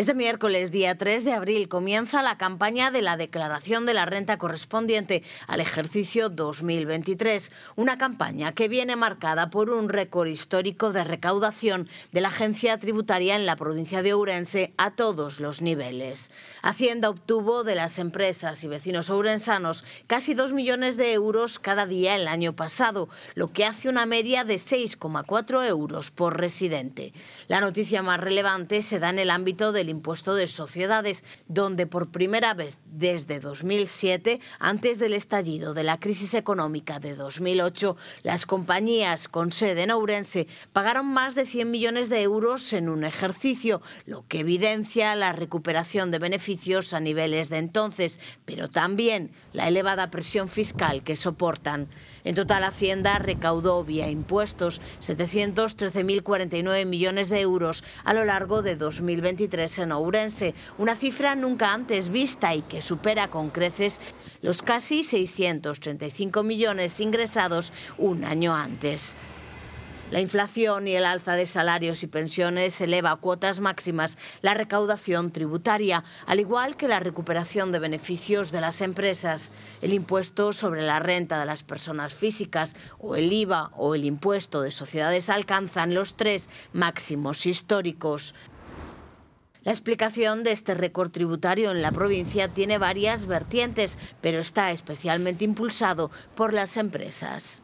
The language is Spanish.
Este miércoles, día 3 de abril, comienza la campaña de la declaración de la renta correspondiente al ejercicio 2023, una campaña que viene marcada por un récord histórico de recaudación de la agencia tributaria en la provincia de Ourense a todos los niveles. Hacienda obtuvo de las empresas y vecinos ourensanos casi 2 millones de euros cada día el año pasado, lo que hace una media de 6,4 euros por residente. La noticia más relevante se da en el ámbito del impuesto de sociedades, donde por primera vez desde 2007, antes del estallido de la crisis económica de 2008, las compañías con sede en Ourense pagaron más de 100 millones de euros en un ejercicio, lo que evidencia la recuperación de beneficios a niveles de entonces, pero también la elevada presión fiscal que soportan. En total, Hacienda recaudó vía impuestos 713.049 millones de euros a lo largo de 2023 en Ourense, una cifra nunca antes vista y que supera con creces los casi 635 millones ingresados un año antes. La inflación y el alza de salarios y pensiones eleva cuotas máximas la recaudación tributaria, al igual que la recuperación de beneficios de las empresas. El impuesto sobre la renta de las personas físicas o el IVA o el impuesto de sociedades alcanzan los tres máximos históricos. La explicación de este récord tributario en la provincia tiene varias vertientes, pero está especialmente impulsado por las empresas.